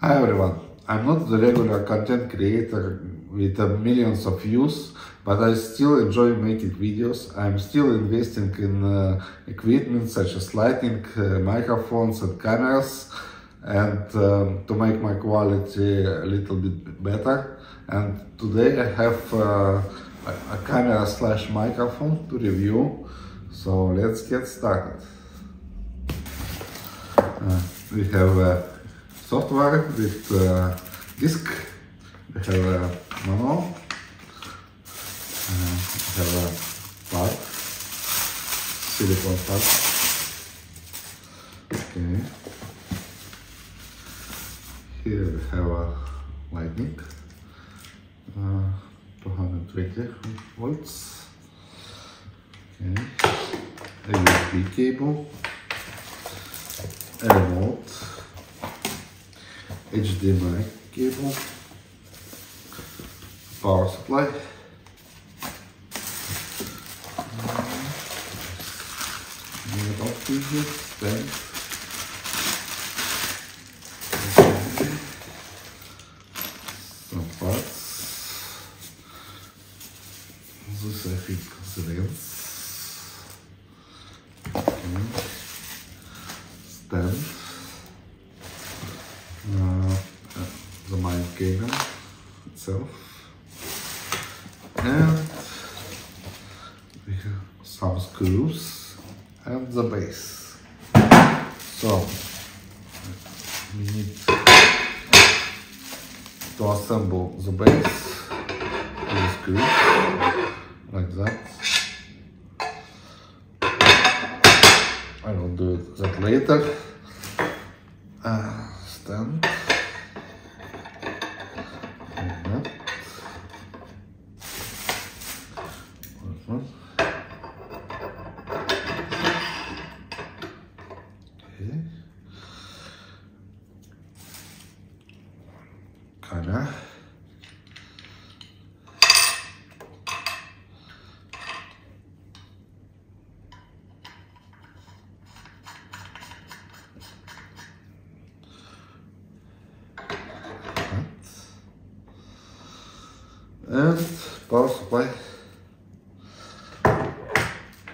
Hi everyone, I'm not the regular content creator with millions of views, but I still enjoy making videos. I'm still investing in uh, equipment such as lighting, uh, microphones and cameras and um, to make my quality a little bit better. And today I have uh, a, a camera slash microphone to review. So let's get started. Uh, we have uh, software with uh, disk. We have a manual. Uh, we have a part, silicone part. Okay. Here we have lightning, uh, 220 volts. Okay. A USB cable, a remote, HDMI cable, power supply, metal pieces, stand, some parts. This I think is the lens. Okay. Stand. Uh, uh, the mic cable itself. And we have some screws and the base. So we need to assemble the base with the screws like that. I will do it that later. Uh, stand. Like that. This one. Okay. And power supply.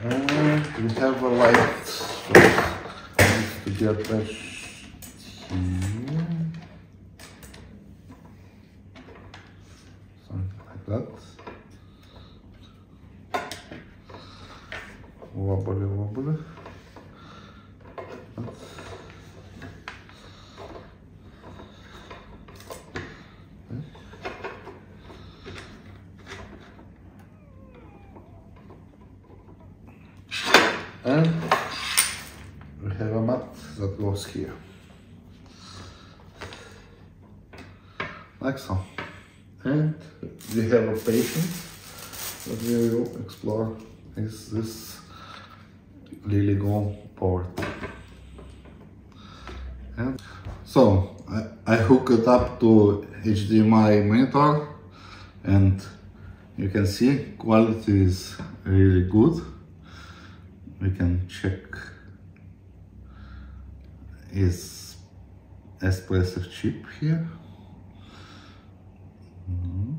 And we have a light to be attached here. Something like that. And we have a mat that goes here. Like so. And we have a patient that we will explore is this Lily port. And so I, I hook it up to HDMI monitor and you can see quality is really good we can check is Espressif chip here Mhm.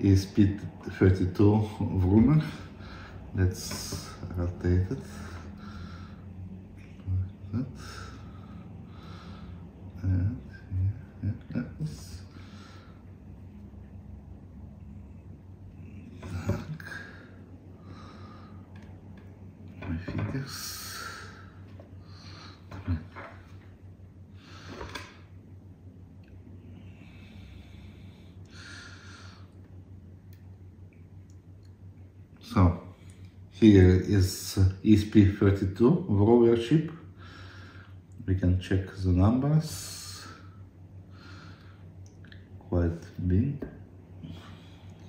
ESP32 Vroomer let's rotate it. Like that here is ESP32 WROVER chip. We can check the numbers. Quite big.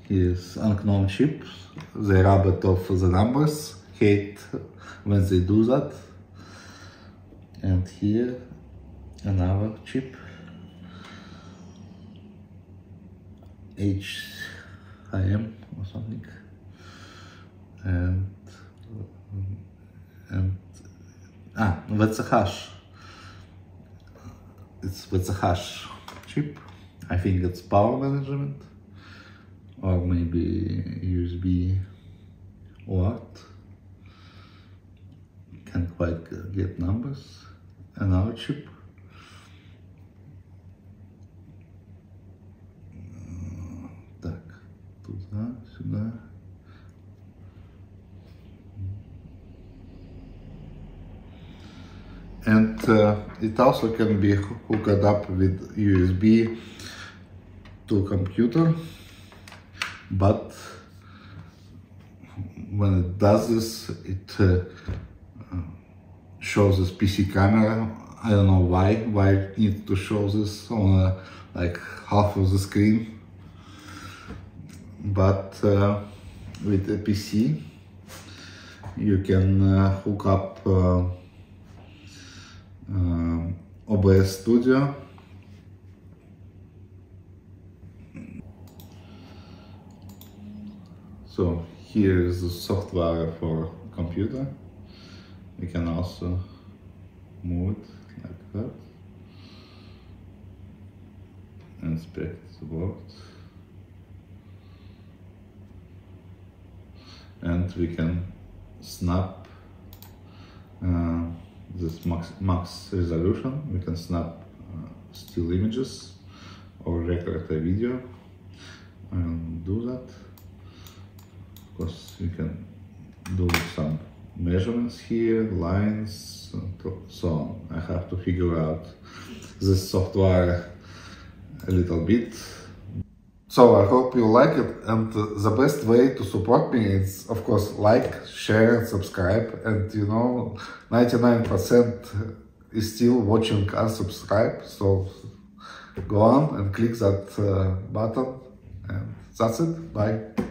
Here's unknown chip. The rabbit of the numbers. Hate when they do that. And here another chip. HIM or something. And VCH. it's with a hash chip. I think it's power management. Or maybe USB what? Can't quite get numbers. Another chip and uh, it also can be hooked up with USB to computer but when it does this it uh, shows this PC camera. I don't know why why it needs to show this on uh, like half of the screen. But uh, with a PC you can uh, hook up uh, OBS Studio so here is the software for computer. We can also move it like that. Inspect the board. And we can snap this max, max resolution. We can snap uh, still images or record a video and do that. Of course, you can do some measurements here, lines, and so on. I have to figure out this software a little bit so I hope you like it and the best way to support me is of course like, share and subscribe and you know 99% is still watching unsubscribe so go on and click that uh, button and that's it, bye.